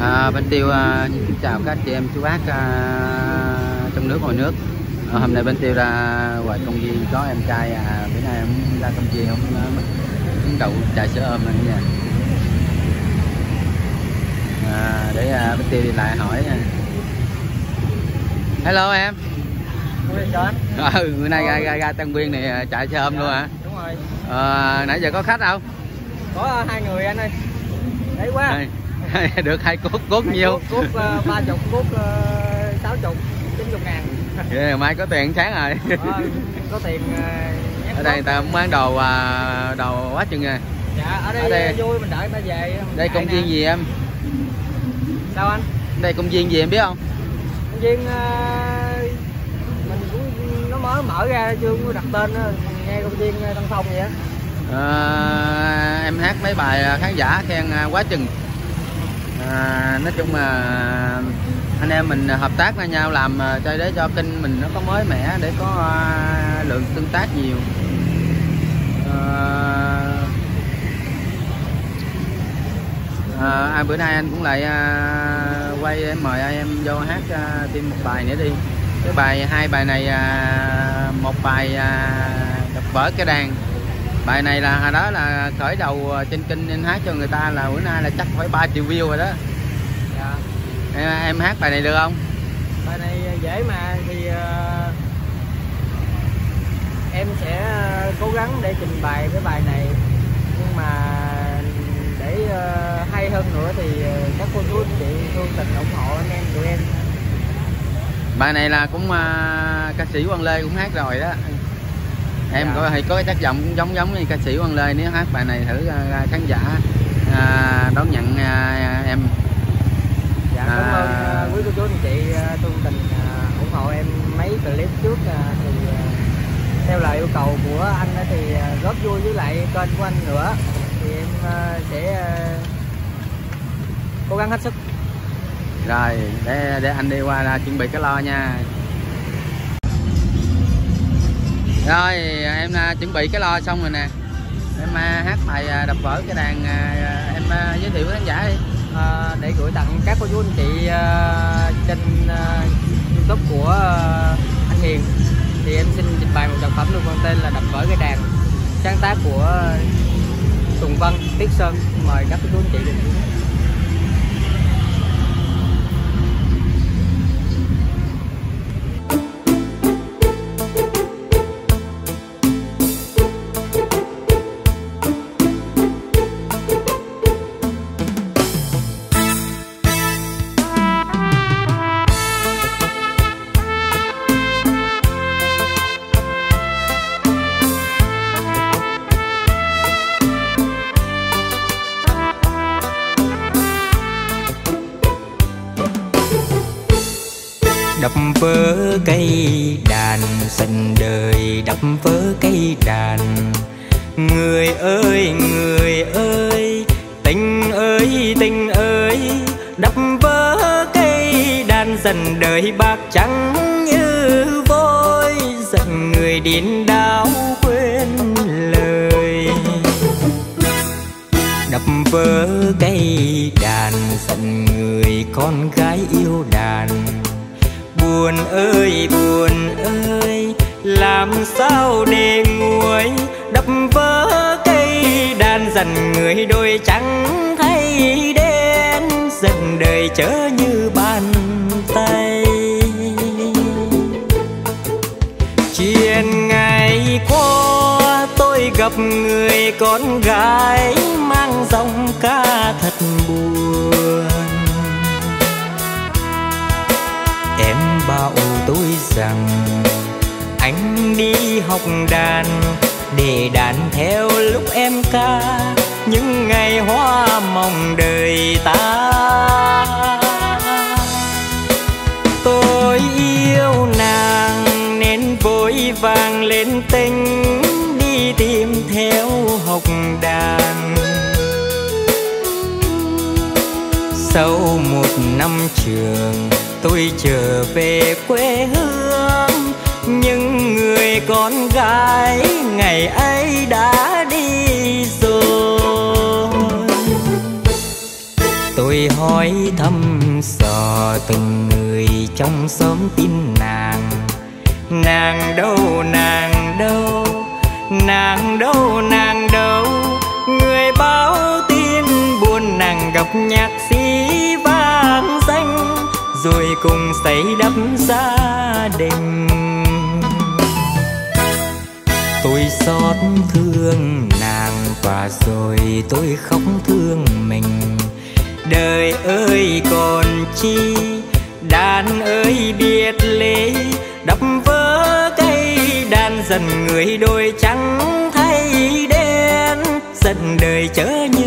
À, bên Tiêu à, xin chào các chị em chú bác à, trong nước ngoài nước. À, hôm nay bên Tiêu ra ngoài công viên có em trai à, bữa nay em ra công viên không uống đậu trà sữa ôm này nha. À, để à, bên Tiêu đi lại hỏi nha. Hello em. anh. Ừ, bữa nay ra, ra, ra Tân Biên này à, chạy xe ôm dạ, luôn hả? Đúng rồi. À, nãy giờ có khách không? Có hai người anh ơi. Đấy quá. Đây. được hai cốt cốt hai nhiêu cốt ờ, ba chục cốt ờ, sáu chục chín chục ngàn. Yeah, mai có tiền sáng rồi. À, có tiền uh, ở đây người ta cũng bán đồ đồ quá chừng à. Dạ ở đây, ở đây. vui mình đợi người ta về. Đây công viên gì em? Sao anh? Đây công viên gì em biết không? Công viên mình cũng nó mới mở ra chưa có đặt tên đó. nghe công viên Tân Phong vậy á. À, em hát mấy bài khán giả khen quá chừng à, nói chung là anh em mình hợp tác với nhau làm à, chơi để cho kênh mình nó có mới mẻ để có à, lượng tương tác nhiều. À, à, à, bữa nay anh cũng lại à, quay để mời em vô hát à, thêm một bài nữa đi. Cái bài hai bài này à, một bài à, đập vỡ cái đàn bài này là hồi đó là khởi đầu trên kênh em hát cho người ta là bữa nay là chắc phải 3 triệu view rồi đó. Dạ. em, em hát bài này được không? Bài này dễ mà thì uh, em sẽ cố gắng để trình bày cái bài này. Nhưng mà để uh, hay hơn nữa thì các cô chú chị thương tình ủng hộ anh em tụi em. Bài này là cũng uh, ca sĩ Quang Lê cũng hát rồi đó em dạ. có thì có cái chất giọng cũng giống giống như ca sĩ Quang Lê nếu hát bài này thử uh, khán giả uh, đón nhận uh, em. Dạ cảm à, ơn uh, quý cô chú anh chị uh, tình uh, ủng hộ em mấy clip trước uh, thì uh, theo lời yêu cầu của anh thì uh, góp vui với lại kênh của anh nữa. Thì em uh, sẽ uh, cố gắng hết sức. Rồi để để anh đi qua là chuẩn bị cái lo nha rồi em à, chuẩn bị cái lo xong rồi nè. Em à, hát bài à, đập vỡ cái đàn em giới thiệu với khán giả đi. À, để gửi tặng các cô chú anh chị trên youtube của anh Hiền. Thì em xin trình bày một sản phẩm được mang tên là đập vỡ cái đàn. Sáng tác của Tùng Văn Tiết Sơn. Mời các cô chú anh chị cùng. Đập vỡ cây đàn, dần đời đập vỡ cây đàn. Người ơi người ơi, tình ơi tình ơi, đập vỡ cây đàn, dần đời bạc trắng như vôi. Dần người điên đau quên lời. Đập vỡ cây đàn, dần người con gái yêu đàn buồn ơi buồn ơi. Làm sao để nguôi đập vỡ cây đàn dần người đôi trắng thay đen, dần đời chớ như bàn tay. Chuyện ngày qua tôi gặp người con gái mang giọng ca thật buồn. Bảo tôi rằng, anh đi học đàn, để đàn theo lúc em ca, những ngày hoa mong đời ta. Tôi yêu nàng nên vội vàng lên tinh, đi tìm theo học đàn. Sau một năm trường tôi trở về quê hương nhưng người con gái ngày ấy đã đi rồi. Tôi hỏi thăm dò từng người trong xóm tin nàng. Nàng đâu nàng đâu nàng đâu nàng đâu? Người báo tin buồn nàng gặp nhạc sĩ vang rồi cùng xây đắp gia đình. Tôi xót thương nàng và rồi tôi khóc thương mình. Đời ơi còn chi, đàn ơi biết lễ đập vỡ cây đàn dần người đôi trắng thay đen. Dần đời chớ nhau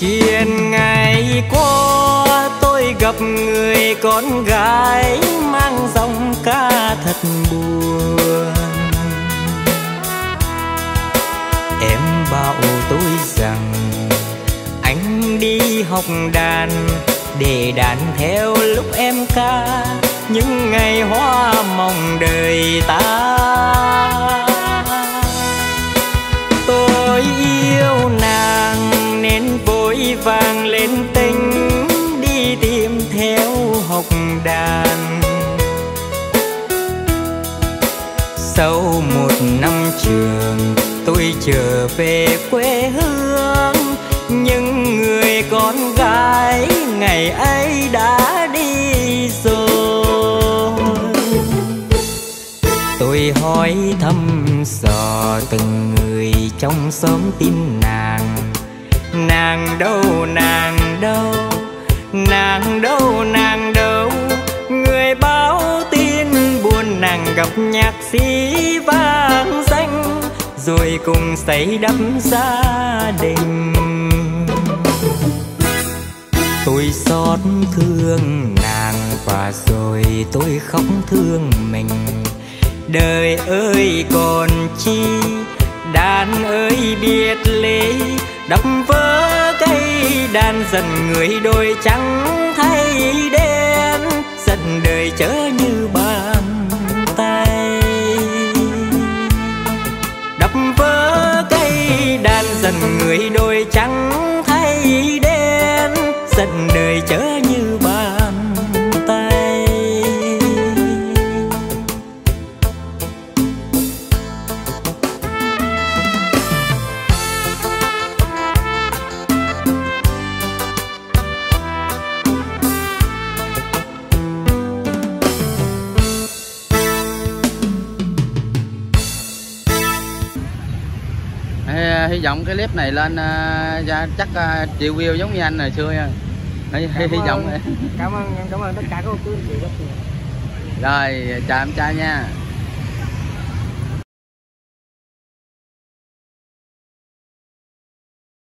chuyện ngày qua tôi gặp người con gái mang giọng ca thật buồn. Em bảo tôi rằng anh đi học đàn để đàn theo lúc em ca, những ngày hoa mong đời ta. Tôi yêu nàng nên vàng lên tinh đi tìm theo học đàn. Sau một năm trường, tôi trở về quê hương. Nhưng người con gái ngày ấy đã đi rồi. Tôi hỏi thăm dò từng người trong xóm tin nàng nàng đâu nàng đâu? Nàng đâu nàng đâu? Người báo tin buồn nàng gặp nhạc sĩ vang danh, rồi cùng xây đắp gia đình. Tôi xót thương nàng và rồi tôi khóc thương mình. Đời ơi còn chi, đàn ơi biết lấy đập vỡ cây đàn dần người đôi trắng thay đen, dần đời chớ như bàn tay. Đập vỡ cây đàn dần người đôi Hy, vọng cái clip này lên uh, chắc uh, triệu view giống như anh hồi xưa nha. Hy, vọng cảm ơn cảm ơn tất cả các cô chú anh chị rất nhiều. Rồi chào em trai nha